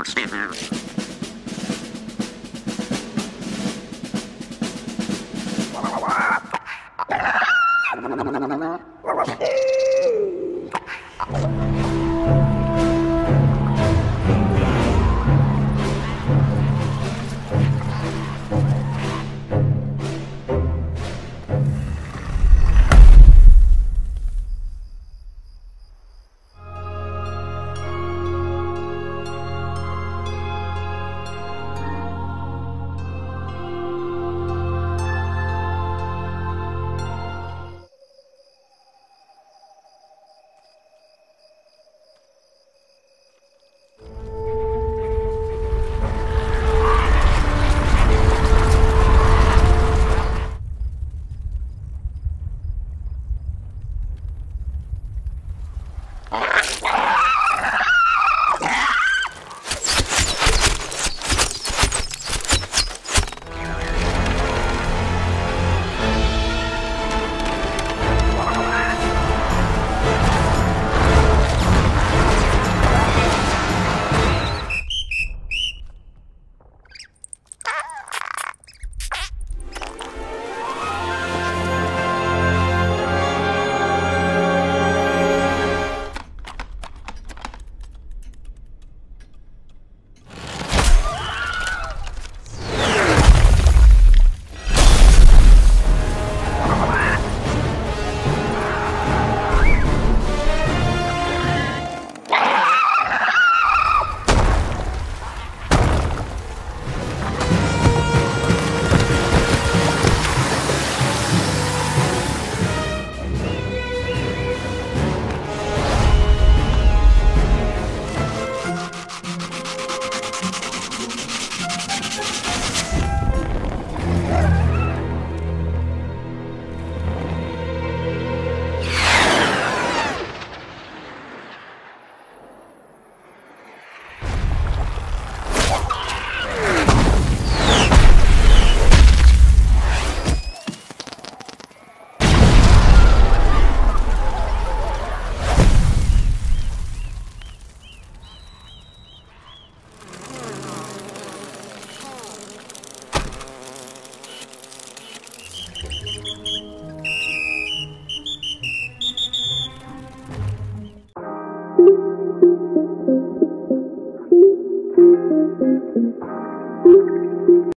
Your speakers. Ah!